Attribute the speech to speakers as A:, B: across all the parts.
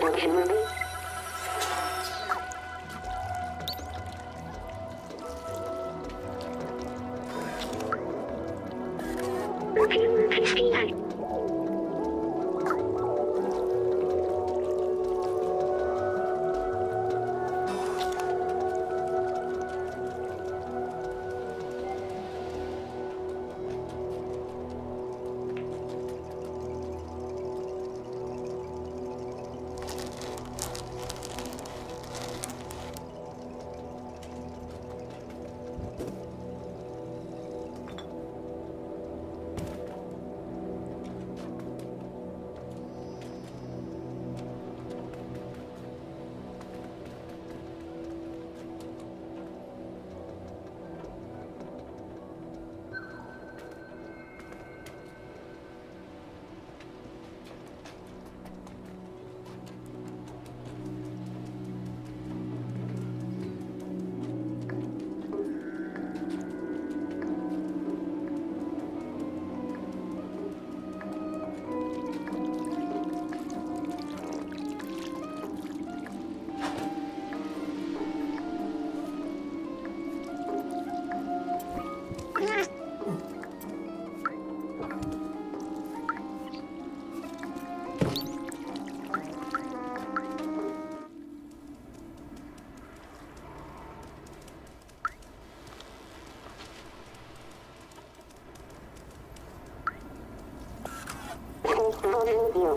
A: Don't you know me? 多点点。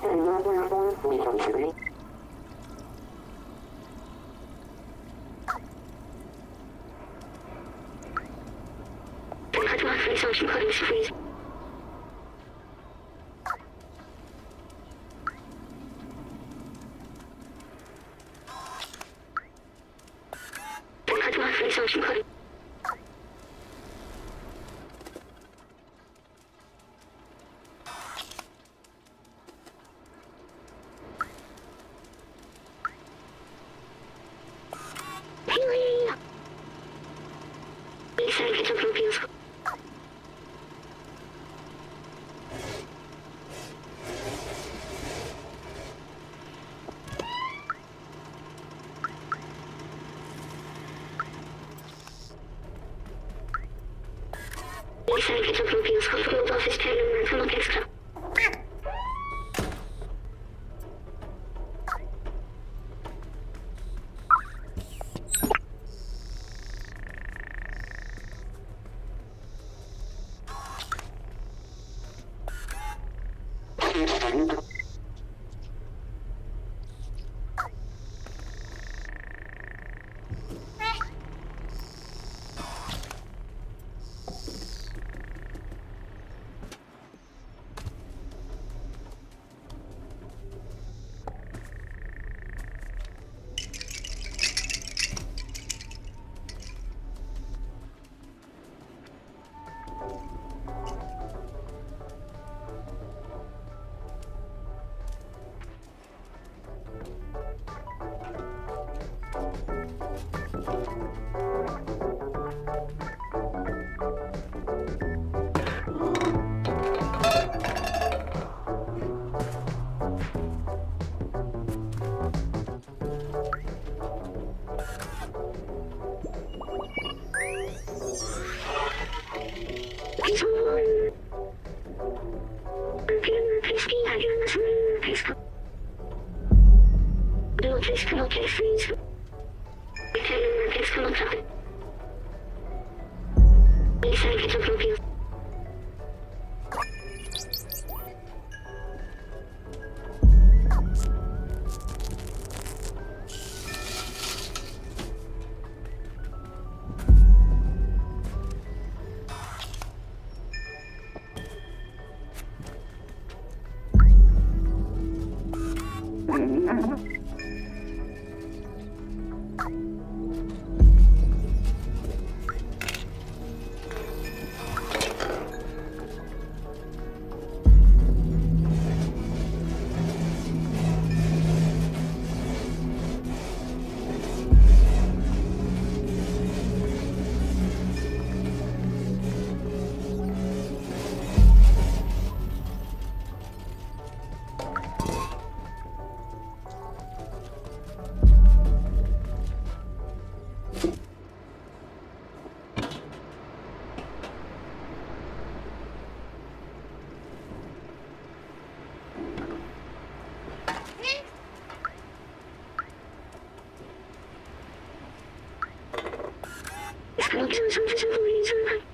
A: 现在能不能互相处理？大家互相配合，一起。Thank you. 想不想不想不想。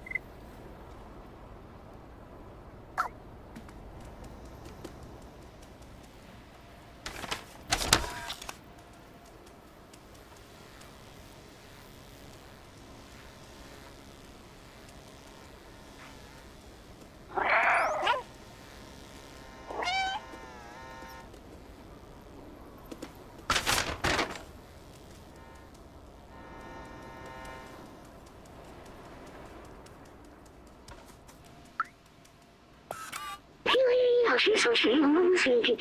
A: 年そして今の政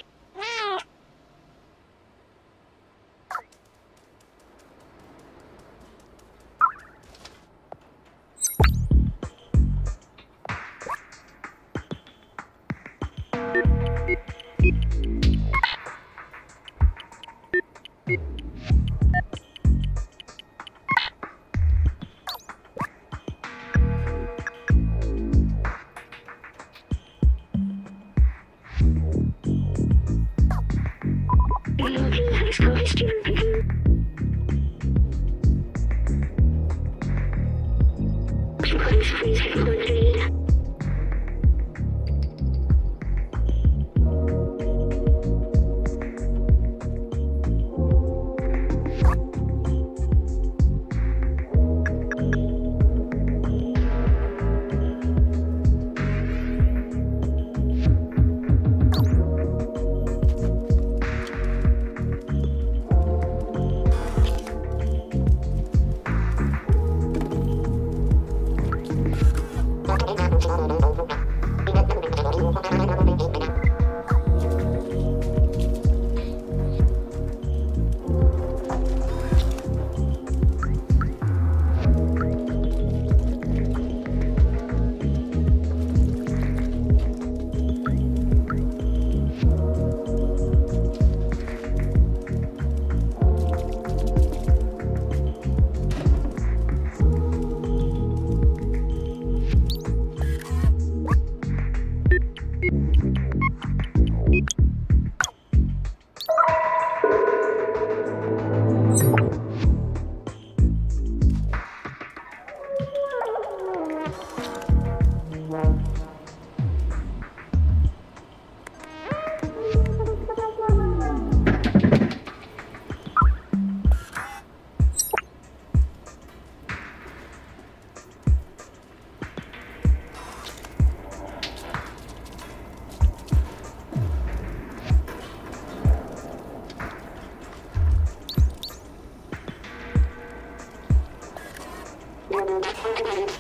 A: Thank you.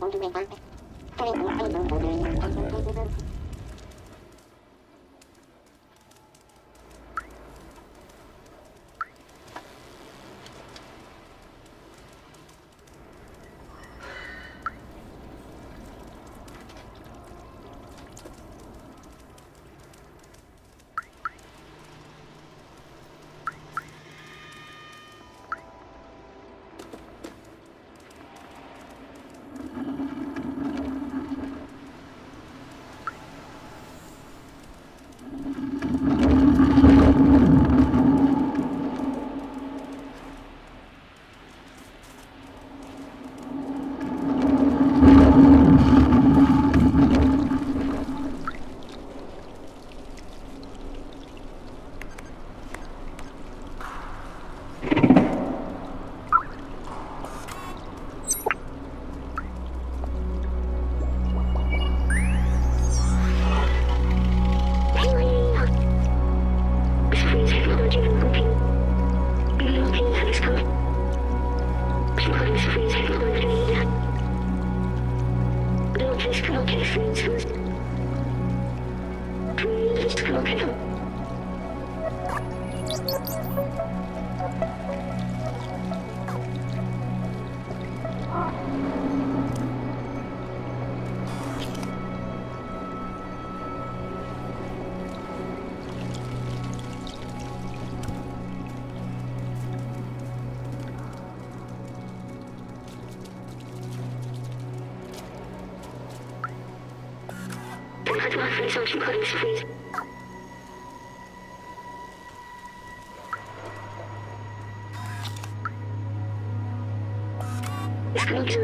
A: going do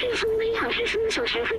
A: 二十四小时，二十四小